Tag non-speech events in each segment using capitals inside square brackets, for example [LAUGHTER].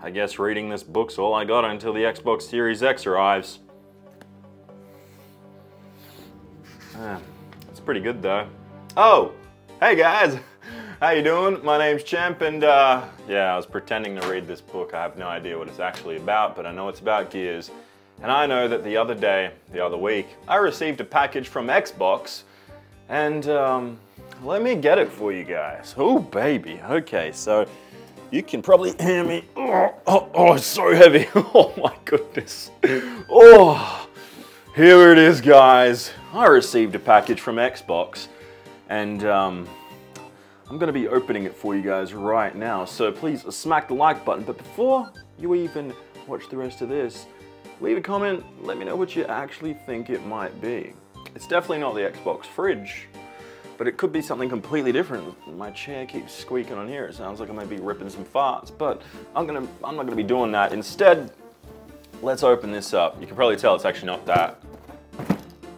I guess reading this book's all I got until the Xbox Series X arrives. It's pretty good though. Oh, hey guys, [LAUGHS] how you doing? My name's Champ and uh, yeah, I was pretending to read this book. I have no idea what it's actually about, but I know it's about Gears. And I know that the other day, the other week, I received a package from Xbox and um, let me get it for you guys. Oh baby, okay, so you can probably hear me. Oh, oh, oh it's so heavy. [LAUGHS] Oh my goodness. Oh, here it is guys. I received a package from Xbox and um, I'm gonna be opening it for you guys right now. So please smack the like button. But before you even watch the rest of this, leave a comment, let me know what you actually think it might be. It's definitely not the Xbox fridge, but it could be something completely different. My chair keeps squeaking on here. It sounds like I might be ripping some farts, but I'm gonna, I'm not gonna be doing that. Instead, let's open this up. You can probably tell it's actually not that,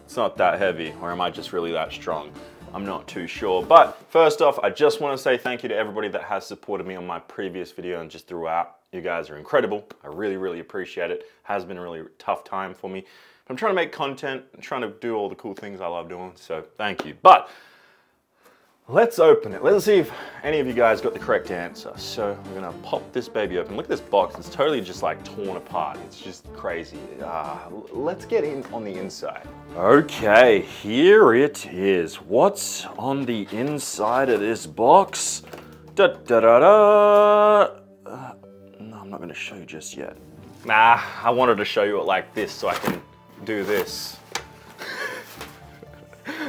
it's not that heavy, or am I just really that strong? I'm not too sure. But first off, I just want to say thank you to everybody that has supported me on my previous video and just throughout. You guys are incredible. I really, really appreciate it. Has been a really tough time for me. I'm trying to make content, I'm trying to do all the cool things I love doing, so thank you. But let's open it. Let's see if any of you guys got the correct answer. So we're gonna pop this baby open. Look at this box, it's totally just like torn apart. It's just crazy. Uh, let's get in on the inside. Okay, here it is. What's on the inside of this box? Da da da da. Uh, no, I'm not gonna show you just yet. Nah, I wanted to show you it like this so I can do this.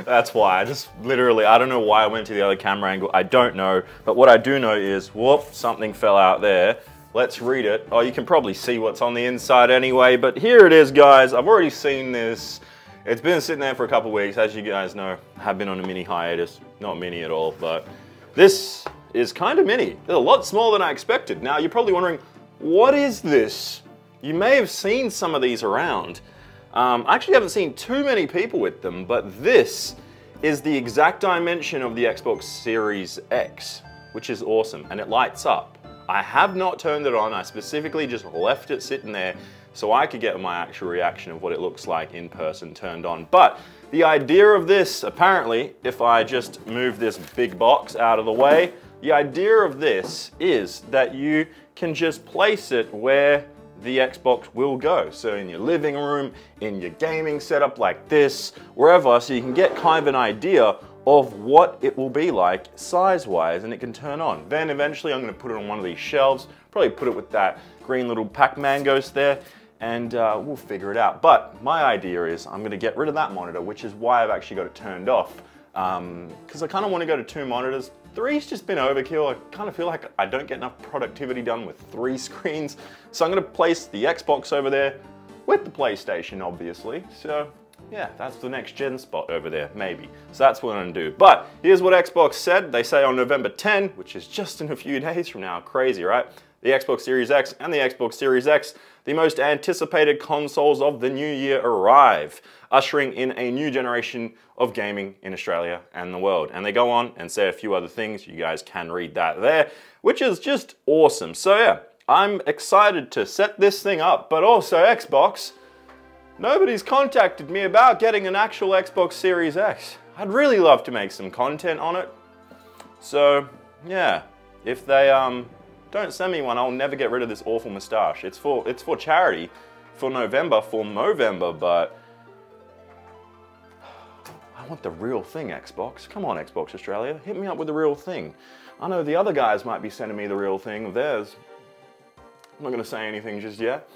That's why, I just literally, I don't know why I went to the other camera angle, I don't know, but what I do know is, whoop, something fell out there. Let's read it. Oh, you can probably see what's on the inside anyway, but here it is, guys. I've already seen this. It's been sitting there for a couple weeks. As you guys know, I have been on a mini hiatus. Not mini at all, but this is kind of mini. It's a lot smaller than I expected. Now, you're probably wondering, what is this? You may have seen some of these around. Um, I actually haven't seen too many people with them, but this is the exact dimension of the Xbox Series X, which is awesome, and it lights up. I have not turned it on, I specifically just left it sitting there so I could get my actual reaction of what it looks like in person turned on. But the idea of this, apparently, if I just move this big box out of the way, the idea of this is that you can just place it where the Xbox will go. So in your living room, in your gaming setup like this, wherever, so you can get kind of an idea of what it will be like size-wise and it can turn on. Then eventually I'm gonna put it on one of these shelves, probably put it with that green little Pac-Man ghost there, and uh, we'll figure it out. But my idea is I'm gonna get rid of that monitor, which is why I've actually got it turned off, because um, I kind of want to go to two monitors. Three's just been overkill. I kind of feel like I don't get enough productivity done with three [LAUGHS] screens. So I'm gonna place the Xbox over there with the PlayStation, obviously. So yeah, that's the next gen spot over there, maybe. So that's what I'm gonna do. But here's what Xbox said. They say on November 10, which is just in a few [LAUGHS] days from now, crazy, right? The Xbox Series X and the Xbox Series S, the most anticipated consoles of the new year arrive, ushering in a new generation of gaming in Australia and the world. And they go on and say a few other things. You guys can read that there, which is just awesome. So yeah, I'm excited to set this thing up, but also Xbox, Nobody's contacted me about getting an actual Xbox Series X. I'd really love to make some content on it. So, yeah, if they um, don't send me one, I'll never get rid of this awful moustache. It's for, it's for charity, for November, for Movember, but [SIGHS] I want the real thing, Xbox. Come on, Xbox Australia, hit me up with the real thing. I know the other guys might be sending me the real thing of theirs. I'm not gonna say anything just yet,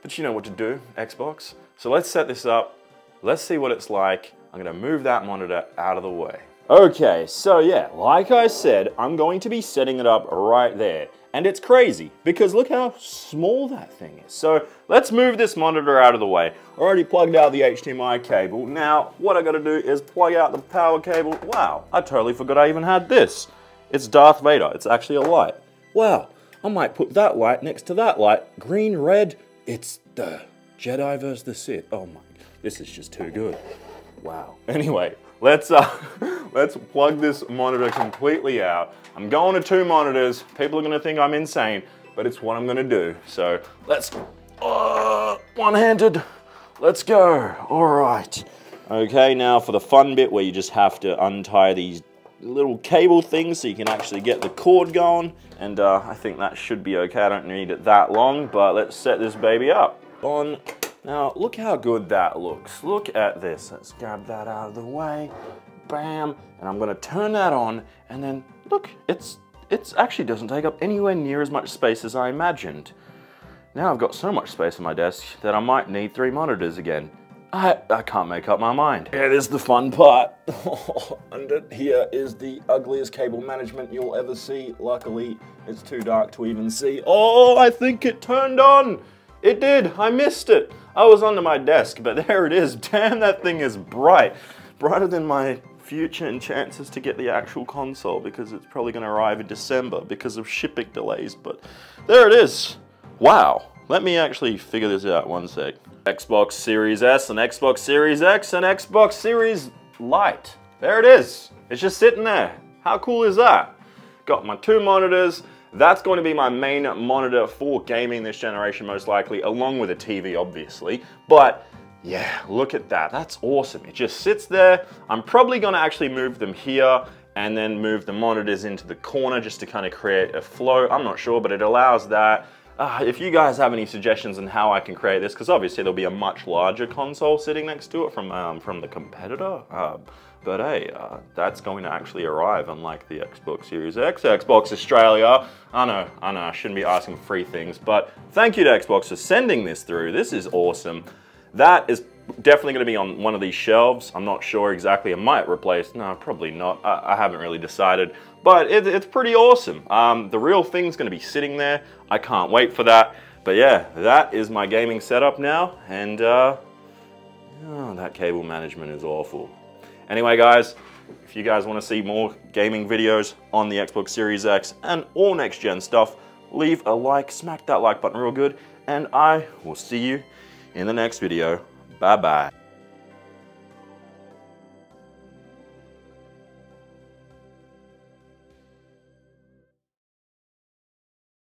but you know what to do, Xbox. So let's set this up. Let's see what it's like. I'm gonna move that monitor out of the way. Okay, so yeah, like I said, I'm going to be setting it up right there. And it's crazy, because look how small that thing is. So let's move this monitor out of the way. Already plugged out the HDMI cable. Now, what I gotta do is plug out the power cable. Wow, I totally forgot I even had this. It's Darth Vader, it's actually a light. Wow, I might put that light next to that light. Green, red, it's the Jedi versus the Sith. Oh my, this is just too good. Wow. [LAUGHS] Anyway, let's uh, [LAUGHS] let's plug this monitor completely out. I'm going to two monitors. People are gonna think I'm insane, but it's what I'm gonna do. So let's, uh, one-handed, let's go. All right. Okay, now for the fun bit where you just have to untie these little cable things so you can actually get the cord going. And uh, I think that should be okay. I don't need it that long, but let's set this baby up. On. Now, look how good that looks. Look at this. Let's grab that out of the way. Bam. And I'm gonna turn that on and then look, it's it actually doesn't take up anywhere near as much space as I imagined. Now I've got so much space on my desk that I might need three monitors again. I, I can't make up my mind. It is the fun part. [LAUGHS] Under here is the ugliest cable management you'll ever see. Luckily, it's too dark to even see. Oh, I think it turned on. It did, I missed it. I was under my desk, but [LAUGHS] there it is. Damn, that thing is bright. Brighter than my future and chances to get the actual console because it's probably going to arrive in December because of shipping delays. But there it is. Wow. Let me actually figure this out one sec. Xbox Series S and Xbox Series X and Xbox Series Lite. There it is. It's just sitting there. How cool is that? Got my two monitors. That's going to be my main monitor for gaming this generation most likely, along with a TV obviously. But yeah, look at that. That's awesome. It just sits there. I'm probably gonna actually move them here and then move the monitors into the corner just to kind of create a flow. I'm not sure, but it allows that. Uh, if you guys have any suggestions on how I can create this, because obviously there'll be a much larger console sitting next to it from, um, from the competitor. Uh, but hey, uh, that's going to actually arrive unlike the Xbox Series X, Xbox Australia. I know, I know, I shouldn't be asking for free things, but thank you to Xbox for sending this through. This is awesome. That is definitely going to be on one of these shelves. I'm not sure exactly. I might replace, no, probably not. I, I haven't really decided, but it, it's pretty awesome. Um, the real thing's going to be sitting there. I can't wait for that. But yeah, that is my gaming setup now. And uh, oh, that cable management is awful. Anyway, guys, if you guys want to see more gaming videos on the Xbox Series X and all next gen stuff, leave a like, smack that like button real good, and I will see you in the next video. Bye-bye.